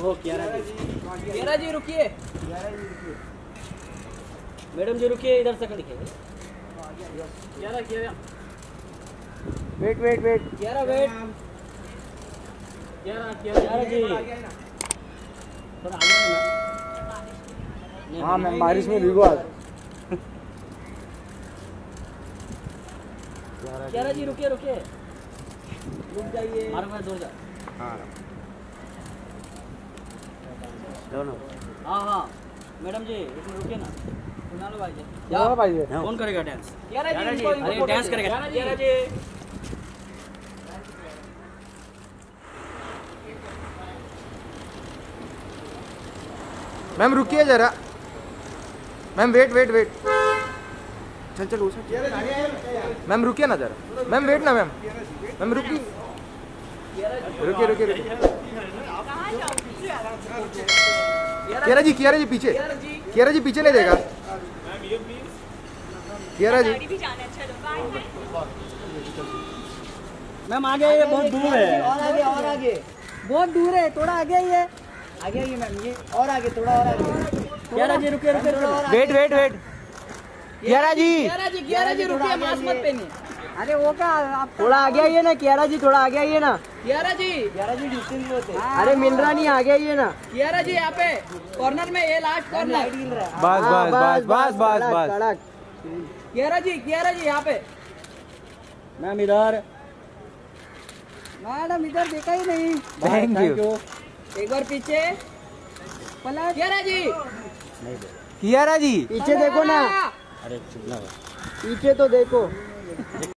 कियारा जी। कियारा जी रुकिए। मैडम जी रुकिए इधर से दिखे Kiara Kiara. Wait wait wait. Kiara wait. Kiara Kiara. Ji. थोड़ा आगे हाँ मैं नहीं, बारिश में भिगो आज कियारा जी रुकिए रुकिए। रुक जाइए। मारो मैं दो जा हाँ दोनों। हाँ हाँ। मैडम जी इसमें रुकिए ना। कुणाल भाई कौन करेगा डांस जी जी, इनको- इनको अरे डांस करेगा। जी। मैम रुकिए जरा। मैम वेट वेट वेट चल चल उसे मैम रुकिए ना जरा। मैम वेट ना मैम। मैम रुकिए। रुकिए रुकिए रुकिए। कियारा जी कियारा जी पीछे। कियारा जी पीछे नहीं देगा। कियारा जी। गाड़ी भी जाना है चलो बाय मैम आगे ये बहुत दूर है। और आगे और आगे। बहुत दूर है थोड़ा आगे ही है। आगे ही मैम ये और आगे थोड़ा और आगे। कियारा जी रुकिए रुकिए wait wait wait Kiara ji. Kiara ji Kiara ji रुकिए मास्क मत पहनिए। अरे वो क्या आप थोड़ा आगे आइए ना कियारा जी थोड़ा आगे आइए ना। कियारा जी। कियारा जी डिस्टेंस में होते। अरे मिल रहा नहीं आगे आइए ना। कियारा जी यहाँ पे कॉर्नर में ये लास्ट कॉर्नर बस हाँ, बस बस बस बस बस कियारा जी कियारा जी यहाँ पे। मैम इधर। मैडम इधर देखा ही नहीं। थैंक यू एक बार पीछे। पलट। कियारा जी। कियारा जी। पीछे देखो ना। अरे चुप ना पीछे तो देखो।